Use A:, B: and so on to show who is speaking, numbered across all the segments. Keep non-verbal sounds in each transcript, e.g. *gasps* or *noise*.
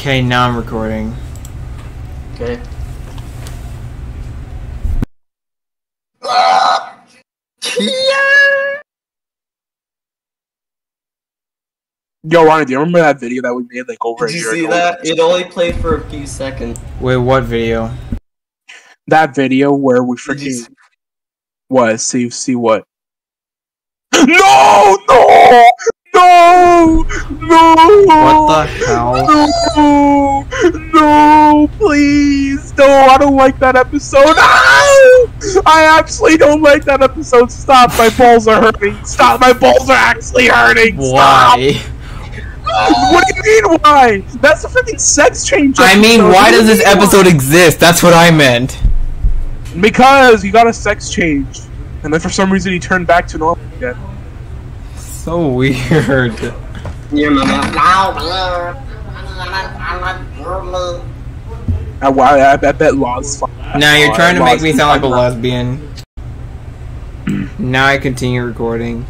A: Okay, now I'm recording.
B: Okay.
C: Yo, Ronnie, do you remember that video that we made like over
B: Did
C: a
B: you see that? It only played for a few seconds.
A: Wait, what video?
C: That video where we
B: Did you
C: freaking
B: see-
C: what? See, see what? *gasps* No, no, no, no!
A: What the hell?
C: No, no, please, no! I don't like that episode. No! I actually don't like that episode. Stop! My balls are hurting. Stop! My balls are actually hurting. Stop!
A: Why?
C: What do you mean? Why? That's a freaking sex change.
A: I mean, why
C: do
A: does this episode exist? That's what I meant.
C: Because you got a sex change, and then for some reason he turned back to normal again.
A: So weird.
B: Your mama.
C: I, I, I, I bet Law's.
A: Now you're trying to make me sound like a lesbian. now I continue recording.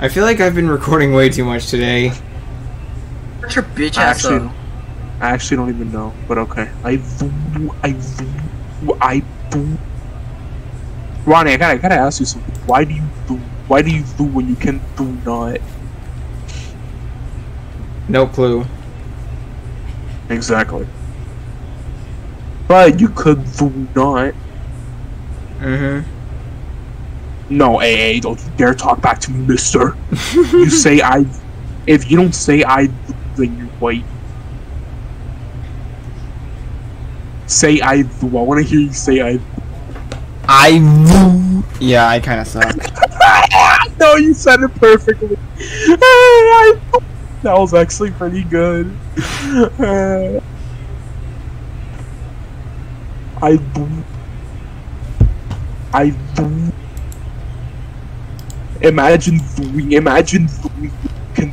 A: I feel like I've been recording way too much today.
B: Shut your bitch
C: I
B: ass
C: actually,
B: up.
C: I actually don't even know, but okay. I, vo- I, I, vo- Ronnie, I gotta, I gotta ask you something. Why do you do? Why do you do when you can do not?
A: No clue.
C: Exactly. But you could do not.
A: Mm-hmm.
C: No, AA, don't you dare talk back to me, mister. you *laughs* say I. If you don't say I, then you're white. Say I do. I want to hear you say I.
A: I Yeah, I kind of suck. *laughs*
C: no, you said it perfectly. *laughs* That was actually pretty good. *sighs* I. I. Imagine. Imagine. Can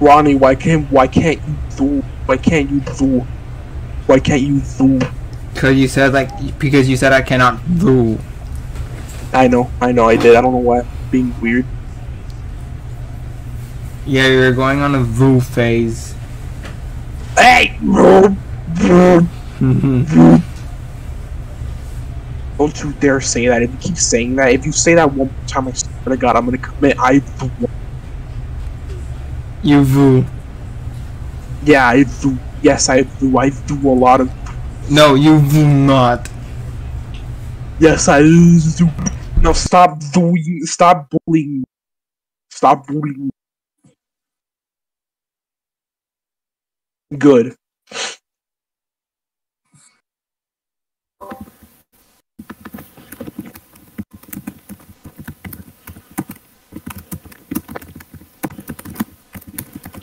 C: Ronnie, why can't why can't you do? Why can't you do? Why can't you do?
A: Cause you said like because you said I cannot do.
C: I know, I know, I did. I don't know why. I'm being weird.
A: Yeah, you're going on a voo phase.
C: Hey! *laughs* Don't you dare say that. If you keep saying that, if you say that one more time, I swear to God, I'm gonna commit. I.
A: you voo.
C: Yeah, I do. Yes, I do. I do a lot of.
A: No, you do not.
C: Yes, I do. No, stop doing. Stop bullying. Stop bullying. Good.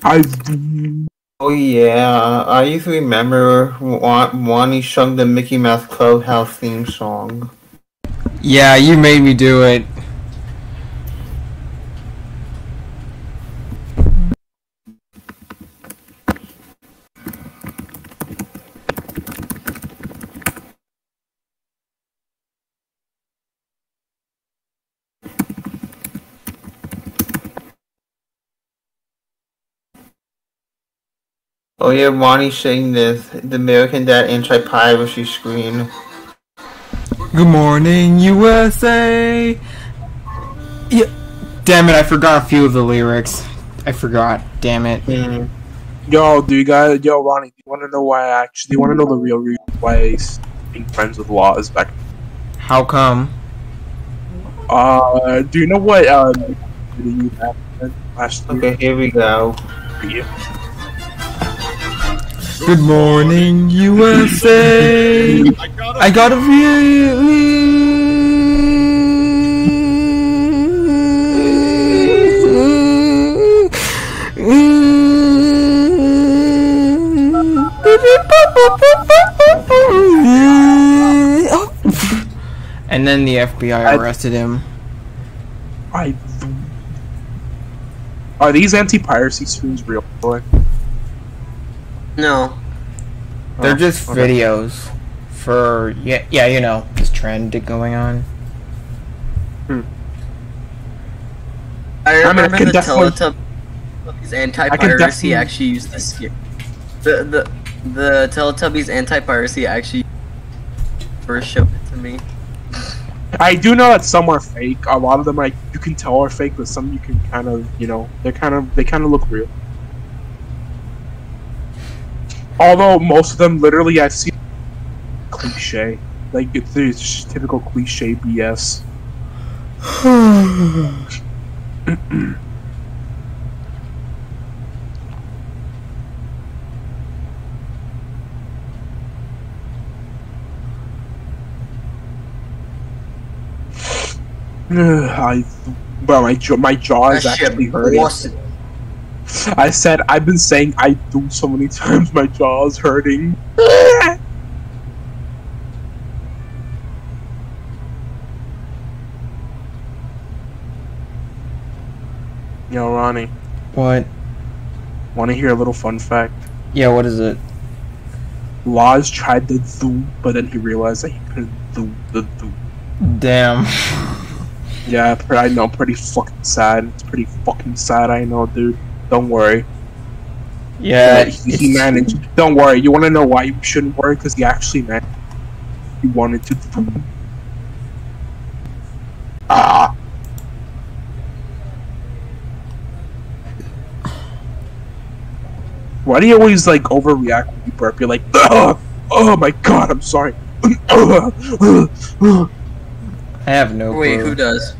C: I.
D: Oh yeah, I used to remember Wa- Wani sung the Mickey Mouse Clubhouse theme song.
A: Yeah, you made me do it.
D: Oh yeah, Wani sang this, the American Dad anti-piracy screen.
A: Good morning, USA. Yeah. Damn it, I forgot a few of the lyrics. I forgot. Damn it.
D: Mm.
C: Yo, do you guys, yo, Ronnie, do you want to know why I actually, do you want to know the real reason why I s- being friends with Law is back?
A: How come?
C: Uh, do you know what, uh, last?
D: Okay, here we go.
C: Yeah.
A: Good morning, USA. I got a And then the FBI arrested him.
C: I. Are these anti-piracy spoons real? Boy?
B: No.
A: They're
C: Oh,
A: just
C: okay.
A: videos for yeah, yeah, you know, this trend going on. Hmm.
B: I
C: I mean, I
B: remember
C: can
B: the
C: definitely-
B: Teletubbies anti-piracy
C: definitely-
B: actually used the ski- the the the Teletubbies anti piracy actually first showed it to me.
C: I do know that some are fake. A lot of them, like you can tell are fake, but some you can kind of, you know, they're kind of they kind of look real. Although most of them, literally, I've seen cliche. Like it's, it's just typical cliche BS. *sighs* I, bro, my jaw, my jaw is
B: That
C: actually hurting.
B: awesome.
C: I said I've been saying I do so many *laughs* times. My jaw is hurting. Yo, Ronnie,
A: What?
C: want to hear a little fun fact?
A: Yeah, what is it?
C: Laws tried to do, but then he realized that he couldn't do the do.
A: Damn.
C: Yeah, pre- I know. Pretty fucking sad. It's pretty fucking sad. I know, dude. Don't worry.
A: Yeah,
C: he, he managed. Don't worry. You want to know why you shouldn't worry? Because he actually managed. He wanted to. Ah. Why do you always like overreact when you burp? You're like, oh, oh my god, I'm sorry.
A: I have no
B: Wait,
A: clue.
B: who does?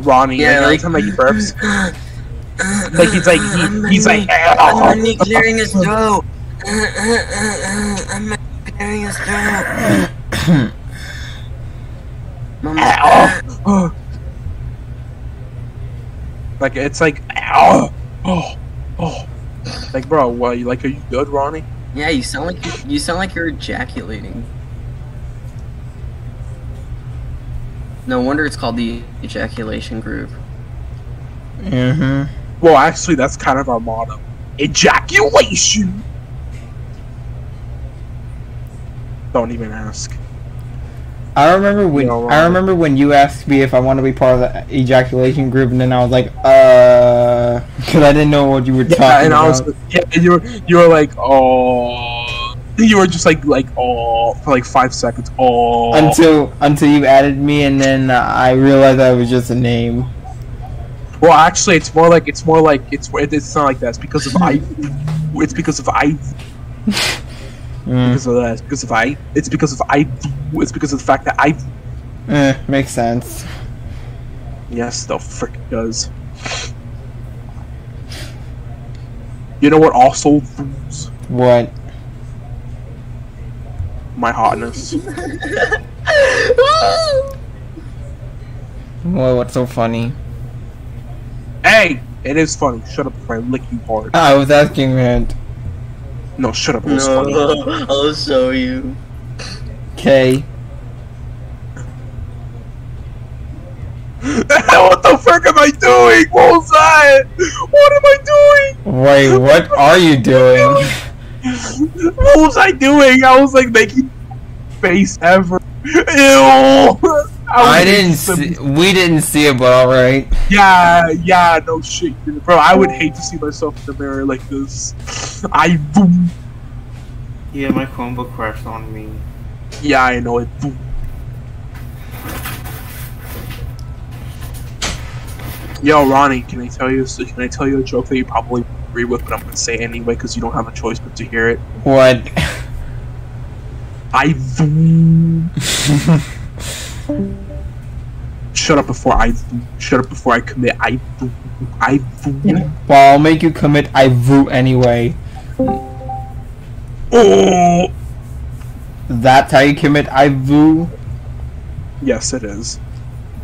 C: Ronnie,
B: Yeah,
C: like, every
B: like-
C: time that he burps, *laughs* Uh-huh. like he's like uh-huh. he, he's like,
B: I'm
C: "Oh." *laughs*
B: clearing his throat. I'm clearing his throat. Mama,
C: Ow. *gasps* like it's like ow. *gasps* oh oh like bro what you like are you good Ronnie
B: yeah, you sound like you, you sound like you're ejaculating. No wonder it's called the ejaculation groove.
A: Mm-hmm.
C: Well actually that's kind of our motto. Ejaculation! Don't even ask.
A: I remember when
C: No,
A: I remember when you asked me if I want to be part of the ejaculation group, and then I was like, uh, *laughs* because I didn't know what you were
C: yeah
A: talking
C: and I
A: about.
C: was yeah and you were you were like oh you were just like like oh for like five seconds. Oh
A: until until you added me, and then I realized that it was just a name.
C: Well, actually, it's more like it's more like it's it's not like that. It's because of I. It's because of I.
A: Mm,
C: Because of that. It's because of I. It's because of I. It's because of the fact that I.
A: eh, makes sense.
C: Yes, the frick does. You know what? Also, lose
A: What?
C: my hotness. *laughs*
A: What? What's so funny?
C: Hey, it is funny. Shut up before I lick you hard.
A: Ah, I was asking man.
C: No, shut up. It was funny.
B: No, *laughs* I'll show you.
A: Okay. *laughs*
C: what the frick am I doing? What was that? What am I doing?
A: Wait, what are you doing?
C: what was I doing? I was like making face ever. Ew. *laughs* I,
A: I didn't
C: making
A: see. We didn't see it, but all right.
C: Yeah, yeah, no shit, bro. I would hate to see myself in the mirror like this. I boom.
D: Yeah, my Chromebook crashed on me.
C: Yeah, I know it. Boom. Yo, Ronnie, can I tell you? Can I tell you a joke that you probably agree with, but I'm gonna say it anyway because you don't have a choice but to hear it.
A: What?
C: I boom. *laughs* Shut up before I shut up before I commit. I I
A: well, I'll make you commit I voot anyway.
C: Oh
A: That's how you commit I voo.
C: yes, it is.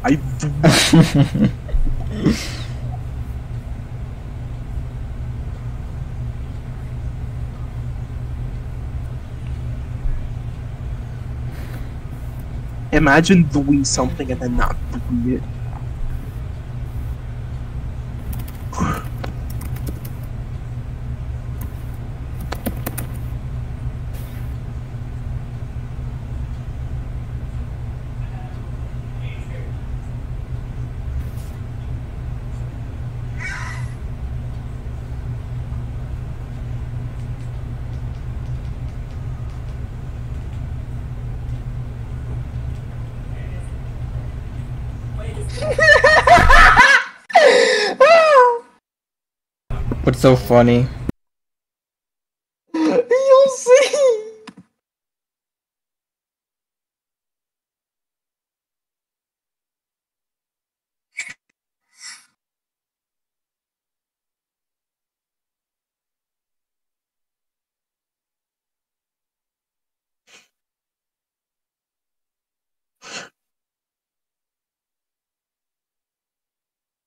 C: I *laughs* imagine doing something and then not doing it.
A: What's so funny?
B: You'll see.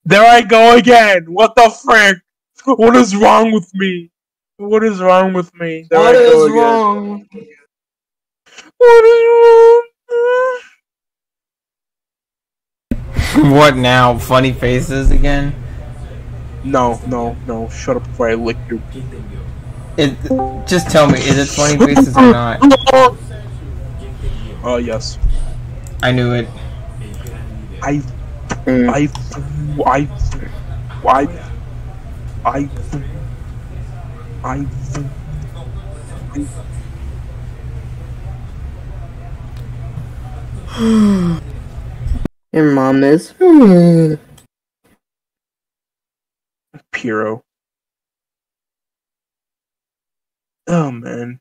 C: There I go again. What the frick? What is wrong with me? What is wrong with me? There
B: What
C: I go
B: is
C: again.
B: wrong?
C: What is wrong? *laughs*
A: what now? Funny faces again?
C: No, no, no. Shut up before I lick you.
A: It. Just tell me, is it funny faces or not?
C: Oh *laughs* yes.
A: I knew it.
C: I,
B: Mm.
C: I, I, I, I, I, *sighs*
B: Your mom is.
C: Piro. Oh man.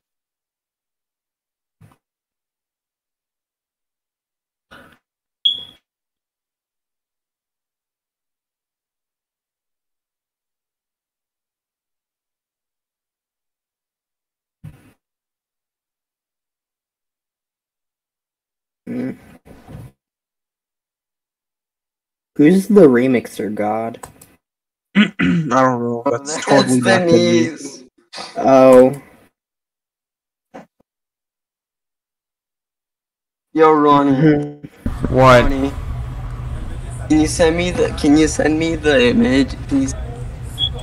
B: Mm. Who's the remixer god? *clears throat*
C: I don't know. That's totally not gonna be-
B: Denise. Oh. Yo, Ronnie.
A: What?
B: Ronnie. Can you send me the? Can you send me the image? Can you?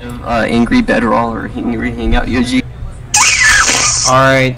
B: Uh, angry bedroll or angry hangout Yoji.
A: Alright.